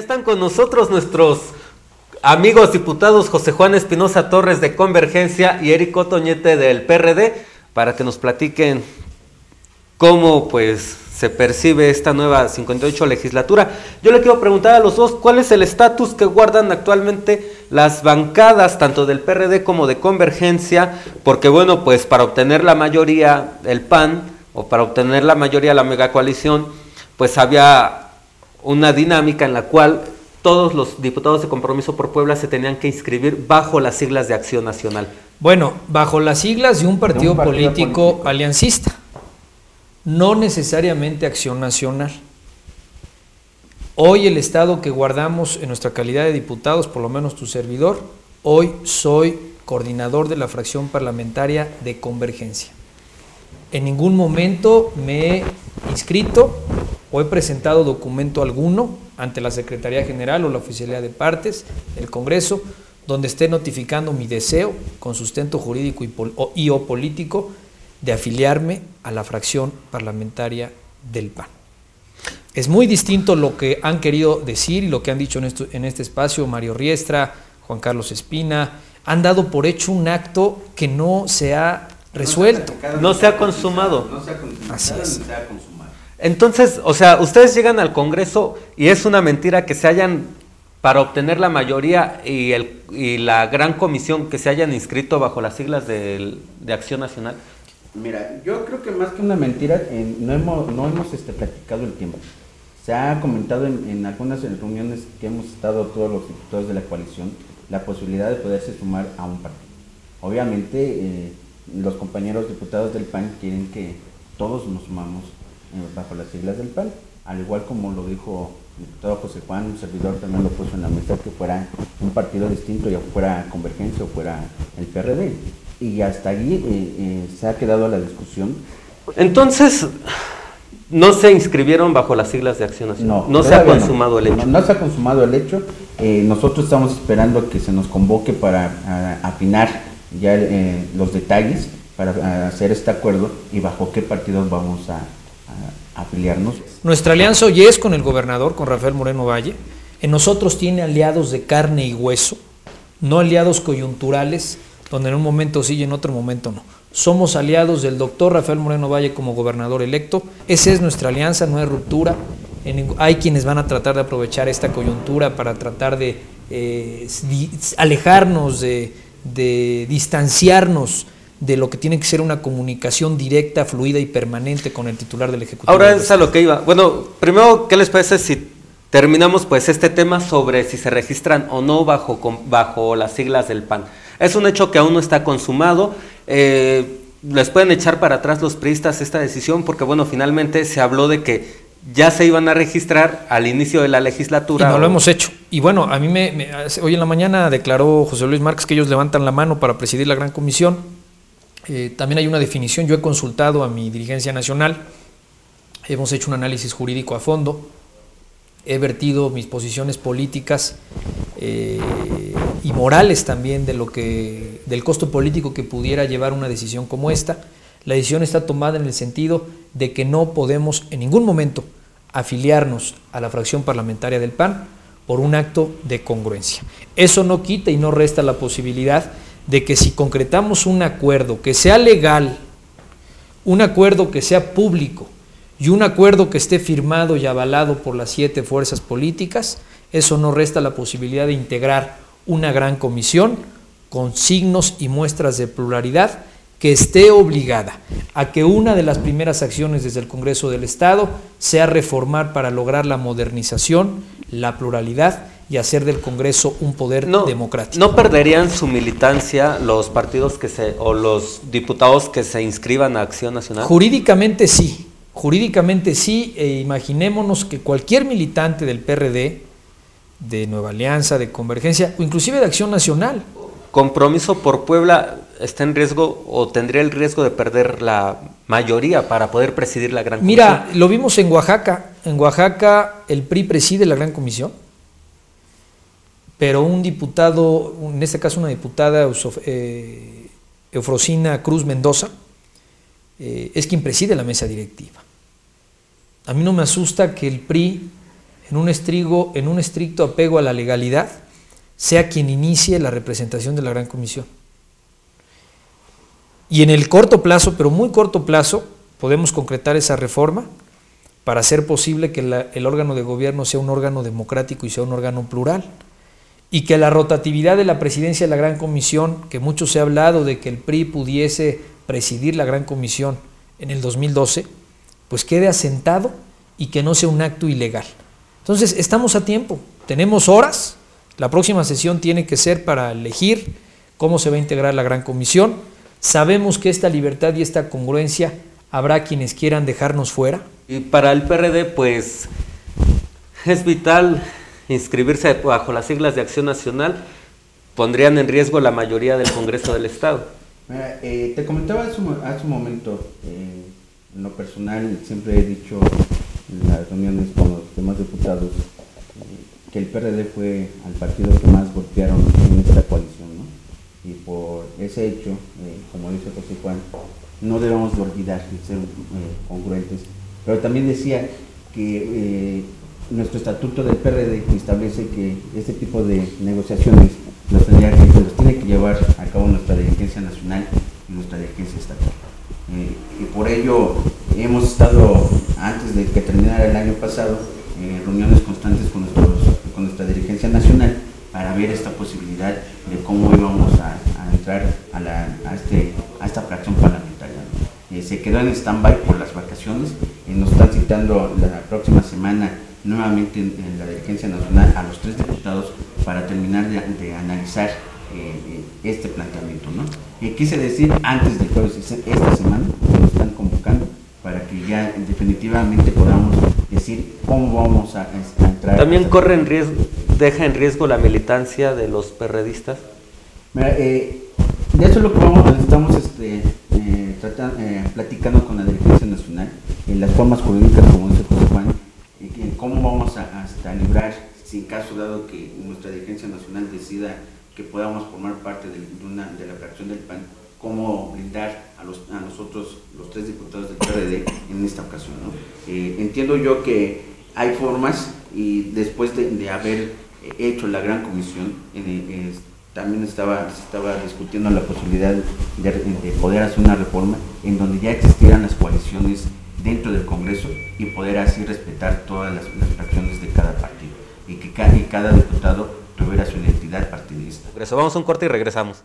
están con nosotros nuestros amigos diputados José Juan Espinosa Torres de Convergencia y Eric Toñete del PRD para que nos platiquen cómo pues se percibe esta nueva 58 legislatura. Yo le quiero preguntar a los dos, ¿cuál es el estatus que guardan actualmente las bancadas, tanto del PRD como de Convergencia? Porque bueno, pues para obtener la mayoría el PAN, o para obtener la mayoría la megacoalición, pues había una dinámica en la cual todos los diputados de Compromiso por Puebla se tenían que inscribir bajo las siglas de Acción Nacional. Bueno, bajo las siglas de un partido, político aliancista no necesariamente acción nacional. Hoy el estado que guardamos en nuestra calidad de diputados, por lo menos tu servidor, hoy soy coordinador de la fracción parlamentaria de Convergencia. En ningún momento me he inscrito o he presentado documento alguno ante la Secretaría General o la Oficialidad de Partes del Congreso donde esté notificando mi deseo con sustento jurídico y, o político de afiliarme a la fracción parlamentaria del PAN. Es muy distinto lo que han querido decir y lo que han dicho en, en este espacio Mario Riestra, Juan Carlos Espina, han dado por hecho un acto que no se ha resuelto. No se ha consumado. No se ha consumado. Así es. se ha consumado. Entonces, o sea, ustedes llegan al Congreso y es una mentira que se hayan, para obtener la mayoría y, el, y la gran comisión, que se hayan inscrito bajo las siglas de, Acción Nacional. Mira, yo creo que más que una mentira, eh, no hemos, no hemos este, practicado el tiempo. Se ha comentado en, algunas reuniones que hemos estado todos los diputados de la coalición la posibilidad de poderse sumar a un partido. Obviamente, eh, los compañeros diputados del PAN quieren que todos nos sumamos bajo las siglas del PAN, al igual como lo dijo el diputado José Juan, un servidor también lo puso en la mesa, que fuera un partido distinto, ya fuera Convergencia o fuera el PRD y hasta allí eh, eh, se ha quedado la discusión. Entonces, no se inscribieron bajo las siglas de Acción Nacional. No, se ha consumado el hecho. No, no se ha consumado el hecho. Eh, nosotros estamos esperando que se nos convoque para a- afinar ya eh, los detalles para a, hacer este acuerdo y bajo qué partidos vamos a, Nuestra alianza hoy es con el gobernador, con Rafael Moreno Valle. En nosotros tiene aliados de carne y hueso, no aliados coyunturales, donde en un momento sí y en otro momento no. Somos aliados del doctor Rafael Moreno Valle como gobernador electo. Esa es nuestra alianza, no hay ruptura. Hay quienes van a tratar de aprovechar esta coyuntura para tratar de eh, alejarnos, de, de distanciarnos de lo que tiene que ser una comunicación directa, fluida y permanente con el titular del Ejecutivo. Ahora es a lo que iba. Bueno, primero, ¿qué les parece si terminamos pues este tema sobre si se registran o no bajo, con- bajo las siglas del PAN? Es un hecho que aún no está consumado. Eh, les pueden echar para atrás los priistas esta decisión porque bueno, finalmente se habló de que ya se iban a registrar al inicio de la Y legislatura. no lo hemos hecho. Y bueno, a mí me, me- hoy en la mañana declaró José Luis Márquez que ellos levantan la mano para presidir la gran comisión. Eh, también hay una definición, yo he consultado a mi dirigencia nacional, hemos hecho un análisis jurídico a fondo, he vertido mis posiciones políticas eh, y morales también de lo que, del costo político que pudiera llevar una decisión como esta. La decisión está tomada en el sentido de que no podemos en ningún momento afiliarnos a la fracción parlamentaria del PAN por un acto de congruencia. Eso no quita y no resta la posibilidad de que si concretamos un acuerdo que sea legal, un acuerdo que sea público y un acuerdo que esté firmado y avalado por las siete fuerzas políticas, eso no resta la posibilidad de integrar una gran comisión con signos y muestras de pluralidad que esté obligada a que una de las primeras acciones desde el Congreso del Estado sea reformar para lograr la modernización, la pluralidad y hacer del Congreso un poder no, democrático. ¿No perderían su militancia los partidos que se, o los diputados que se inscriban a Acción Nacional? Jurídicamente sí, jurídicamente sí, e imaginémonos que cualquier militante del PRD, de Nueva Alianza, de Convergencia, o inclusive de Acción Nacional, Compromiso por Puebla está en riesgo o tendría el riesgo de perder la mayoría para poder presidir la gran Mira, lo vimos en Oaxaca. En Oaxaca el PRI preside la gran comisión, pero un diputado, en este caso una diputada eh, Eufrosina Cruz Mendoza, eh, es quien preside la mesa directiva. A mí no me asusta que el PRI en un, estrigo, en un estricto apego a la legalidad, sea quien inicie la representación de la Gran Comisión. Y en el corto plazo, pero muy corto plazo, podemos concretar esa reforma para hacer posible que el órgano de gobierno sea un órgano democrático y sea un órgano plural. Y que la rotatividad de la presidencia de la Gran Comisión, que mucho se ha hablado de que el PRI pudiese presidir la Gran Comisión en el 2012, pues quede asentado y que no sea un acto ilegal. Entonces, estamos a tiempo, tenemos horas, la próxima sesión tiene que ser para elegir cómo se va a integrar la Gran Comisión. Sabemos que esta libertad y esta congruencia habrá quienes quieran dejarnos fuera. Y para el PRD, pues es vital inscribirse bajo las siglas de Acción Nacional, pondrían en riesgo la mayoría del Congreso del Estado. Eh, te comentaba hace un, momento, eh, en lo personal siempre he dicho en las reuniones con los demás diputados eh, que el PRD fue al partido que más golpearon en esta coalición. Y por ese hecho, como dice José Juan, no debemos de olvidar y ser congruentes. Pero también decía que nuestro estatuto del PRD establece que este tipo de negociaciones los, tendría que, los tiene que llevar a cabo nuestra dirigencia nacional y nuestra dirigencia estatal. Eh, y por ello hemos estado, antes de que terminara el año pasado, en reuniones constantes con, con nuestra dirigencia nacional para ver esta posibilidad de cómo íbamos a, entrar a, la, a, este, a esta fracción parlamentaria. Eh, se quedó en stand-by por las vacaciones y nos están citando la próxima semana nuevamente en, la dirigencia nacional a los tres diputados para terminar de, analizar eh, eh, este planteamiento. ¿no? Y quise decir antes del jueves, esta semana, nos están convocando para que ya definitivamente podamos decir cómo vamos a, entrar. ¿También corre en riesgo, deja en riesgo la militancia de los perredistas? Eh, de eso es lo que vamos, estamos este, platicando con la dirigencia nacional, en las formas jurídicas, como dice José Juan, cómo vamos a, hasta librar, sin caso dado que nuestra dirigencia nacional decida que podamos formar parte de, una, de la fracción del PAN, cómo brindar a, los, a nosotros, los tres diputados del PRD, en esta ocasión. Eh, entiendo yo que hay formas y después de, haber hecho la gran comisión, eh, también estaba, se estaba discutiendo la posibilidad de, de poder hacer una reforma en donde ya existieran las coaliciones dentro del Congreso y poder así respetar todas las, fracciones de cada partido y que cada, y cada diputado tuviera su identidad partidista. Vamos a un corte y regresamos.